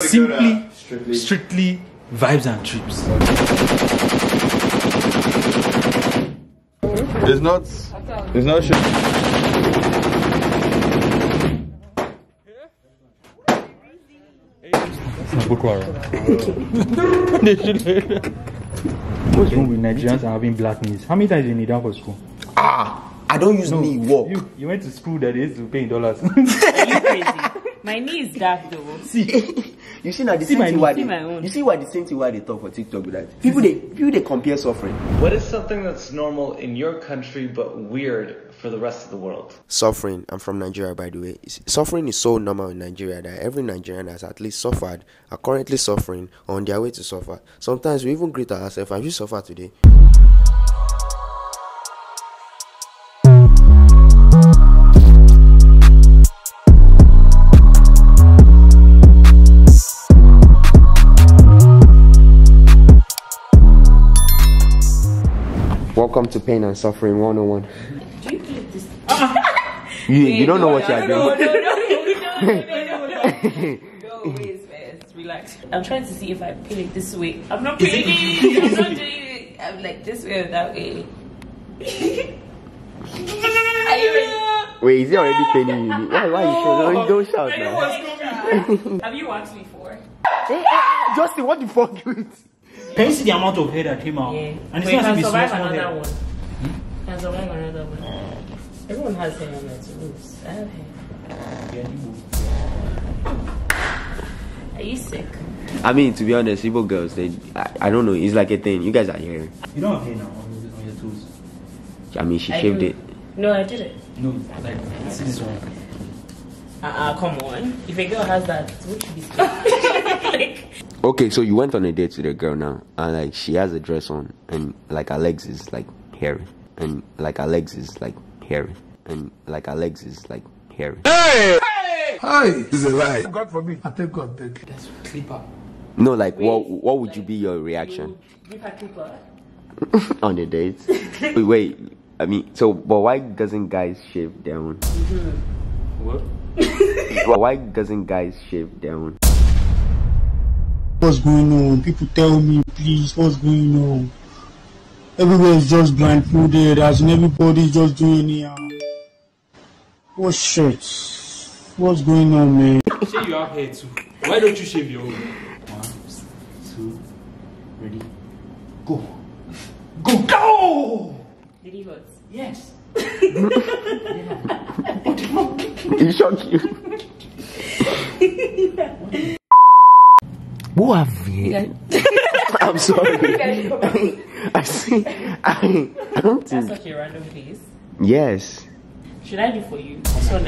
Simply, strictly, strictly vibes and trips. It's not. It's not sure. What's wrong with Nigerians having black knees? How many times you need down for school? Ah, I don't use knee walk. You, you went to school that is to pay in dollars. Are you crazy? My knee is dark though. See, You see now the See same my thing why they, own. you see why the same thing why they talk for TikTok with that. People they people they compare suffering. What is something that's normal in your country but weird for the rest of the world? Suffering. I'm from Nigeria by the way. Suffering is so normal in Nigeria that every Nigerian has at least suffered, are currently suffering, or on their way to suffer. Sometimes we even greet ourselves, have you suffered today? Welcome to Pain and Suffering 101. Do you clip this? You, you don't know what you are no, doing. No, no, no, no, no, no, no. Go away. Relax. I'm trying to see if I pin it this way. I'm not pinning it. I'm not doing it. I'm like this way or that way. Are you ready? Wait, is he already paining you? Why, why you show? No, don't shout now. Have you waxed before? Eh, eh, eh, Justin, what the fuck you can you see the amount of hair that came out? Yeah. And it's Wait, not can even small, survive small hair. one. Hmm? Can survive another one. Everyone has hair on their toes. I have hair. Are you sick? I mean, to be honest, Igbo girls, they, I, I don't know, it's like a thing. You guys are hearing. You don't have hair now on your, on your toes. I mean, she I shaved do. it. No, I didn't. No, like, see this one. Uh-uh, come on. If a girl has that, would she be scared? like, Okay, so you went on a date with a girl now, and like she has a dress on, and like her legs is like hairy, and like her legs is like hairy, and like her legs is like hairy. Hey! Hey! Hi, this is a lie. God forbid. I take God beg. That's clipper. No, like what what would you be your reaction you give on the date? wait, wait, I mean, so but why doesn't guys shave their own? Mm-hmm. What? But why doesn't guys shave their own? What's going on? People tell me, please, what's going on? Everywhere is just blindfolded, as in everybody's just doing it. What shit? What's going on, man? Say you have hair too. Why don't you shave your own? One, two, ready, go. Go, go! Did he hurt? Yes. It shock you. Who have you? I'm sorry. I see. I, I don't That's think. such a random face. Yes. Should I do for you?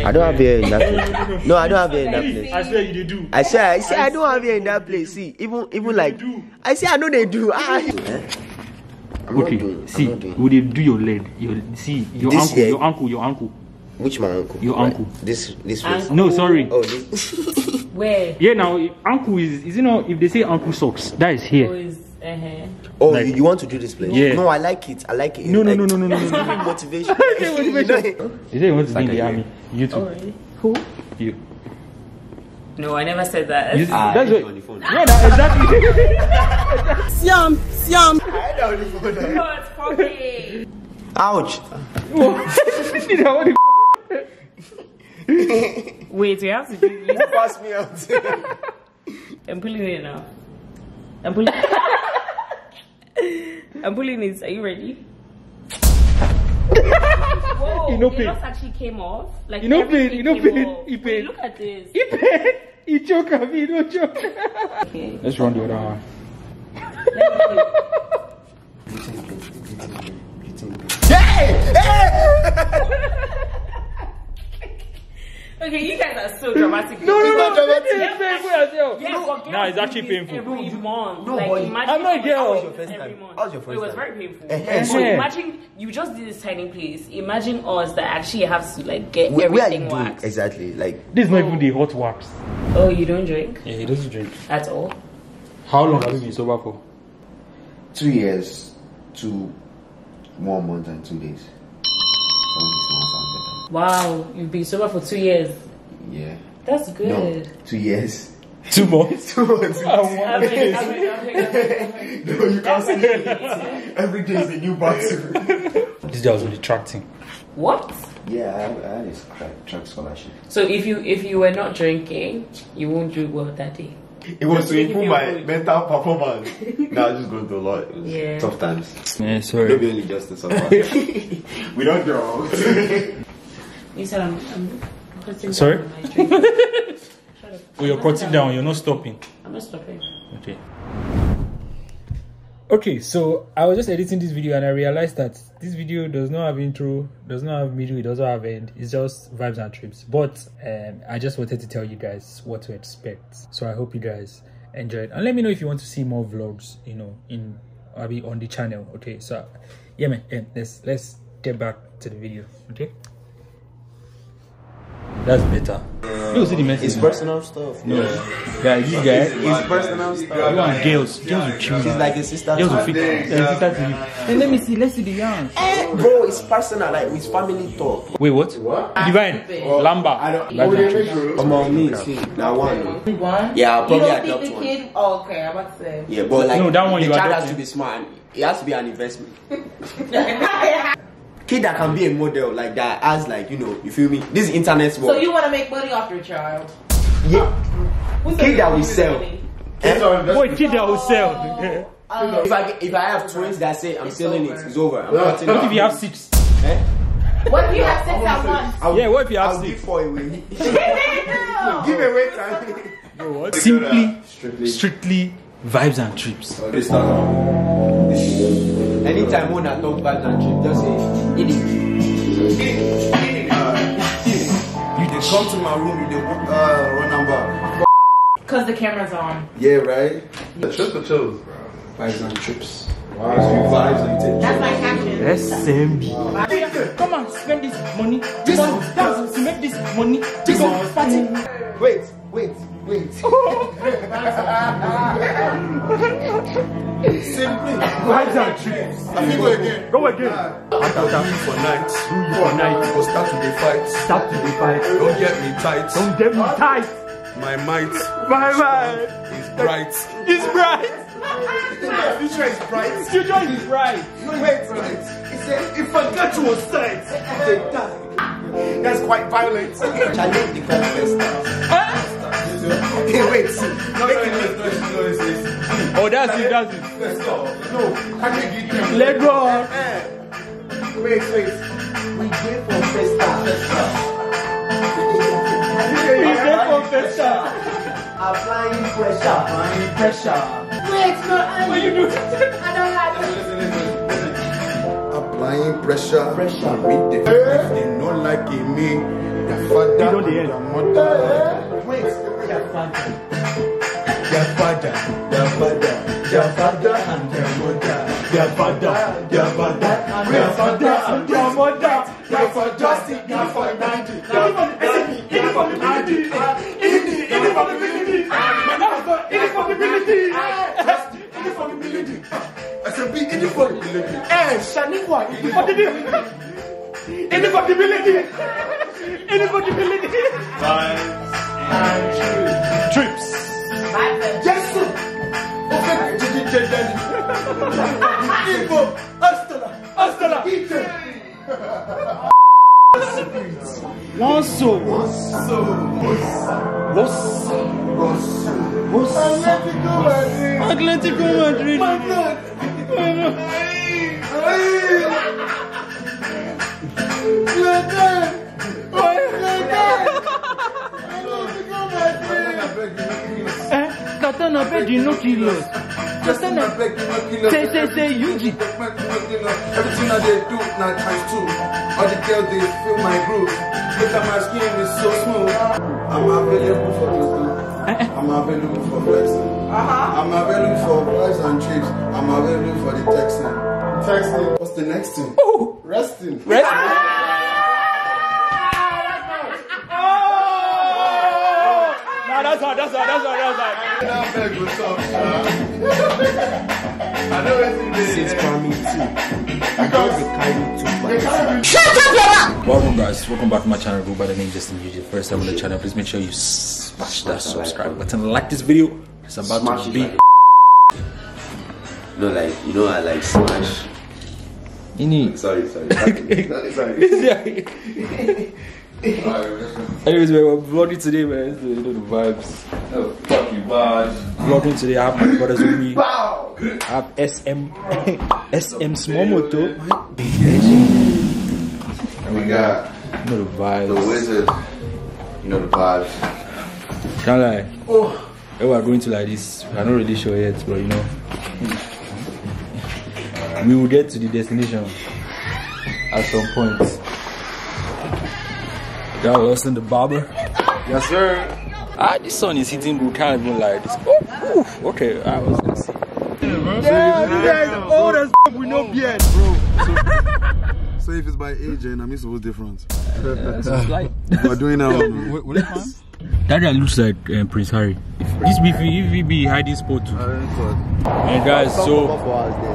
I don't have hair in that place. No, I don't have hair in that place. I swear you do. I say, I say, I don't have hair in that place. See, even, even like. I say, I know they do. Ah. I'm Okay, doing- see, would they do your leg? Your see, your This ankle, here? your ankle, your ankle. Which my uncle? Your uncle. This, this Uncle. No, sorry. Oh, this. Where? Yeah, now if ankle is is you know if they say ankle socks, that is Oh, here. is uh-huh. Oh, Like- you, you want to do this place? Yeah. No, I like it. I like it. No, no, Like, no, no, no, no, It's no. giving motivation. motivation. You say you want to be in the army. You too. Oh, really? Who? You. No, I never said that. You- Ah, that's it's what. on the phone. Yeah, that, exactly. no, it's funny. Ouch. Wait, we have to do this. Pass me out. I'm pulling it now. I'm pulling. I'm pulling it. Are you ready? Whoa, You know it pain. just actually came off. Like You know everything pain, you know pain, off. you Wait, pain. Look at this. He paid. He choke at me. Don't choke. Okay. Let's run the other one. Okay, you guys are so dramatic. No, no, It's not no. dramatic. It's painful as hell. Yeah, but girls No, it's actually painful. Every month. No, like, imagine I'm not a girl. How was your first every time? month. How was your first It was time? very painful. Eh, Eh-heh. So Eh-heh. imagine you just did this tiny place. Imagine us that actually have to like get Where, where are everything you waxed. Exactly. Like, This is not even oh. the hot wax. Oh, you don't drink Yeah, he doesn't drink. at all? How long have you been sober for? two years to one month and two days. Sounds this one sounds Wow, you've been sober for two years. Yeah. That's good. No, two years. Two months. Two months. And one I'm day. taking- I'm I'm No, you can't say it. Every day is a new battle. This guy was really tracting. What? Yeah, I, I had a track, track scholarship. So if you if you were not drinking, you won't do well that day. It was Just to improve my avoid. mental performance. now I'm just going through a lot. Yeah. Tough times. Yeah, sorry. Maybe only justice. we don't draw. You said I'm. I'm cutting Sorry? down my drink. Oh, you're cutting down. You're not stopping. I'm not stopping. Okay. Okay, so I was just editing this video and I realized that this video does not have intro, does not have middle, it doesn't have end. It's just vibes and trips. But um, I just wanted to tell you guys what to expect. So I hope you guys enjoyed. And let me know if you want to see more vlogs, you know, in I'll be on the channel. Okay, so yeah, man. Yeah, let's let's get back to the video. Okay. That's better. You see the message. It's personal stuff. No, guys, this guy. It's personal stuff. You want girls? Girls will choose. She's like a sister. Girls to will me. fit. Yeah, sister to you. Hey, let me see. Let's see the yarn. Eh, Bro, it's personal. Like it's family talk. Wait, what? What? Divine. Lamba. I don't. Vibes and trips. Come on, me. See, that one. One? Yeah, I'll You probably don't adopt think the one. kid? Oh, okay, I'm about to say. Yeah, but like No, that one the you child adopt has to be smart. It has to be an investment. Kid that can be a model like that as like you know you feel me. This internet world So you want to make money off your child? yeah. Who's Kid that will will sell. Boy, kid that will sell. If I get- if I have twins that say I'm selling it, it's over. I'm cutting What if it. you have six? Eh? What if you have six at once? I'll- Yeah, what if you have I'll six? give four away. Give away time. Simply, Strictly. strictly vibes and trips. Anytime when I talk bad and trip, just say idiot. You dey come to my room, you dey uh, run number. Because the camera's on. Yeah, right? The trip or chills, bro. Vibes and trips. Wow. So you vibes and you take That's my caption. SMB. Come on, spend this money. This money. Dance to make this money. This one party. Wait, wait, wait. Simply. Vibes and trips. I think go again. Go again. After you for night. for night. Go start to the fight. Start to the fight. Don't get me tight. Don't get me tight. My might Bye bye. is bright. It's bright. future is bright. Future is bright. Wait, wait. He said, if I get you on sight, they die. That's quite violent. Challenge the contest. Okay, wait. No, no, no, no, no, it's, it's, Oh, that's it. That's it. let's go. No, can get them. Let go. Eh. Wait, wait. We wait for festa. We dey confessor. Applying pressure. Applying pressure. Wait, no, I. What you do? I don't like it. Listen, listen, listen. Applying pressure. Pressure. With the if they not like me. Their father, their mother. Wait, their father. Their father, their father, their and their mother. Their father, their father, their father, and their mother. Their father, justice, their father, ninety. Their father, Inequality. Inequality. Inequality. Inequality. I said, be inequality. Eh, Shaniqua, inequality. Inequality. Inequality. Trips. Yes, sir. Okay, Jiji Jedi. Igbo, Astana, Astana. Ite. One soul. So, What's Atletico Madrid. Atletico Madrid? My blood. Eh, Katana beg you no kill us. Katana say say say Yuji. Everything I they do now times two. All the girls they feel my groove. Look at my skin, it's so smooth. I'm available for this. I'm available for flexing. I'm available for vibes and trips. I'm available for the texting. Texting. What's the next thing? Resting. Nah, that's all. That's all. That's all. That's all. Now beg what's up, sir. Since primary two. I got the carry two by Welcome guys, welcome back to my channel. Go by the name Justin UG. First time on the channel, please make sure you smash that subscribe button, like this video. It's about Smash to it be. like- No, like, you know, I like smash. Ini. Sorry, sorry. sorry, sorry. Anyways, man, we're vlogging today, man. So, you know the vibes. Oh, fuck you, bud. Vlogging today, I have my brothers with me. I have SM, SM Small Moto. And we got You know the vibes. the wizard. You know the vibes. Can't lie. Oh. we're going to like this. We're not really sure yet, but you know. We will get to the destination at some point. That was in the barber. Yes, sir. Ah, this sun is hitting good. Can't even lie. This. Oh, oof. okay. I was gonna say. Yeah, you guys old as with no beard, bro. So, so if it's by age, then I mean, so what's different? We're doing now. That guy looks like um, Prince Harry. If this be if he be hiding spot too. And guys, so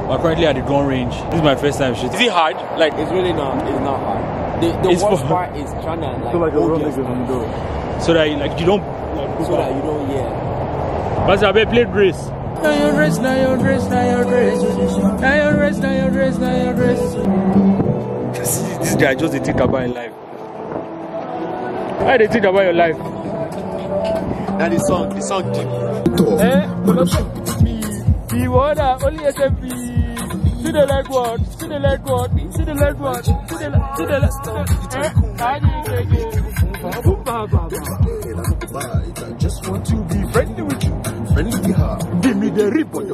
we're currently at the gun range. This is my first time shooting. Is it hard? Like It's really not. It's not hard. The, the It's worst for- part is trying to like, hold your stuff so that you, like you don't like so that you don't yeah. But I bet play Grace. Now your dress, now your dress, now your dress, now your dress, now your dress, now your dress. See, this guy just dey think about his life. How they think about your life? Now the song, the song deep. Eh? Me, the one only SMP. See the leg word, see the leg word, see the leg word, see the leg, see the leg. Eh? I just want to be friendly with you. Friendly with her. Give me the report.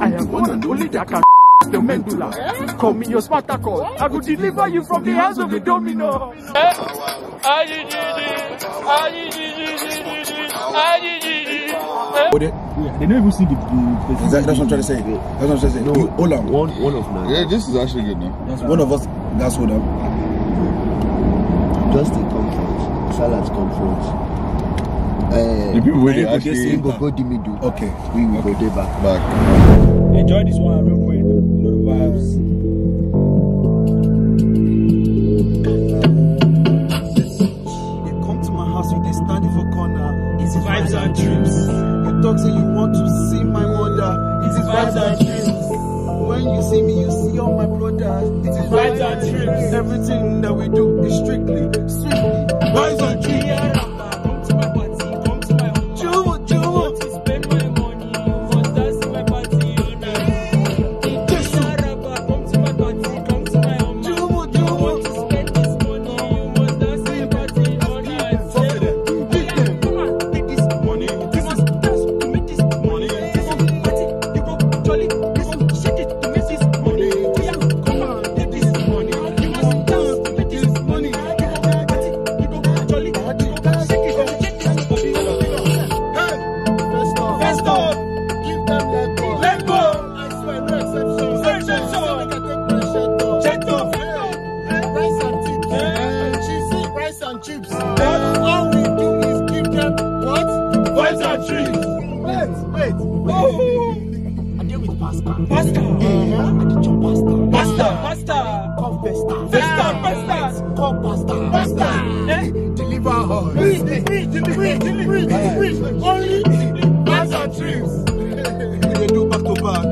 I am one and only that can the medulla. Call me your Spartacus. I will deliver you from the hands of the domino. They don't even see the, the That, that's what I'm trying to say. That's what I'm trying to say. You, hold on. One, one of nine. Yeah, this is actually good now. One of us, that's what up. Just a comfort. Salad comfort. Uh, The people where they we go actually eat go go dimidu. Okay. We will go dey back. Back. Enjoy this one real quick. You know the vibes. See me, you see all my brothers. It is and dreams. Everything that we do is strictly, strictly vibes and dreams. We, we, deliver. Only and. We do back to back.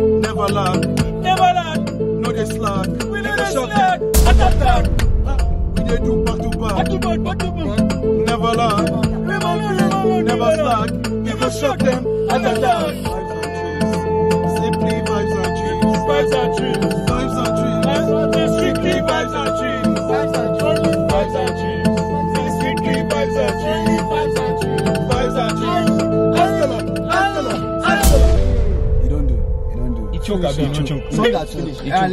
Never lag. Never lag. We slack. Attack. We dey do back to back. Back to back. Never lag. Never lag. We them. Attack. Simply vibes and dreams. Vibes and. Vibes and dreams. Vibes and dreams. Vibes and dreams. Vibes and dreams. Strictly vibes and dreams. Vibes and dreams. Vibes and dreams. Angela. Angela. Angela. You don't do. You don't do. It choke, abi, it choke. Song that finish. Ah,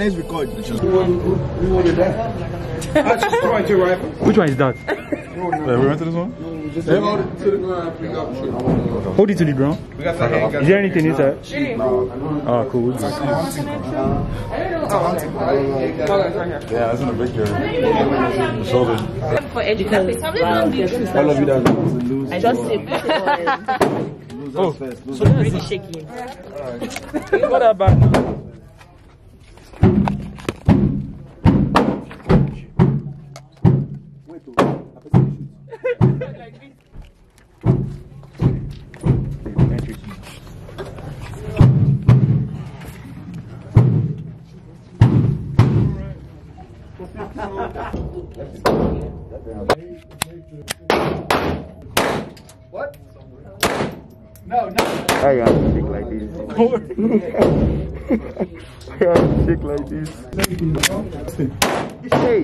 let's record. Which one is that? Yeah, we went to this one? Hold it to the ground. Is there anything inside? Oh, ah, cool. Yeah, it's in the big area. The shoulder. For education. All of you that want to lose. Just say Oh, first. So that's Really shaking. What about I am sick like this. Hey,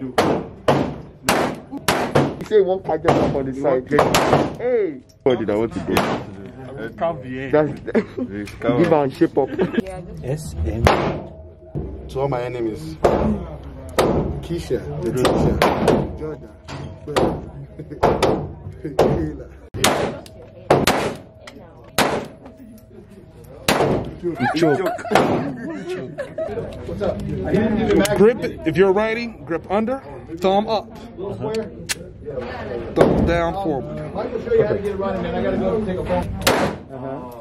you say one catch up on the side. Hey, what did I want to get? That's give her a shape up. S M To all my enemies. Keisha, the teacher. Jordan. Kayla. Grip it. If you're writing, grip under, thumb up. Thumb down forward. Michael, show you how to get it running, man. I gotta go take a phone. Uh-huh.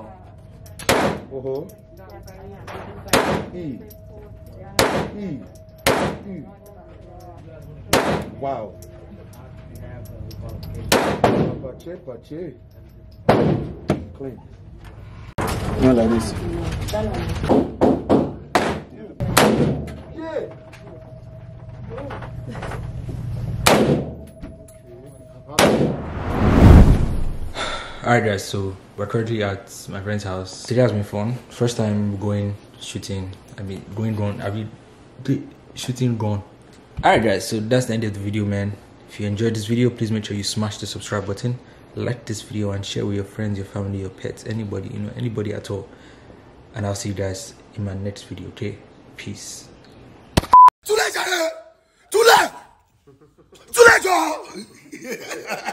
Uh-huh. E. E. Wow. Clean. Not like this. Alright guys, so we're currently at my friend's house. Today has been fun. First time going shooting. I mean going drone. I mean shooting drone. Alright guys, so that's the end of the video man. If you enjoyed this video, please make sure you smash the subscribe button, like this video and share with your friends, your family, your pets, anybody, you know, anybody at all. And I'll see you guys in my next video, okay? Peace. Too late! Too late! Too late!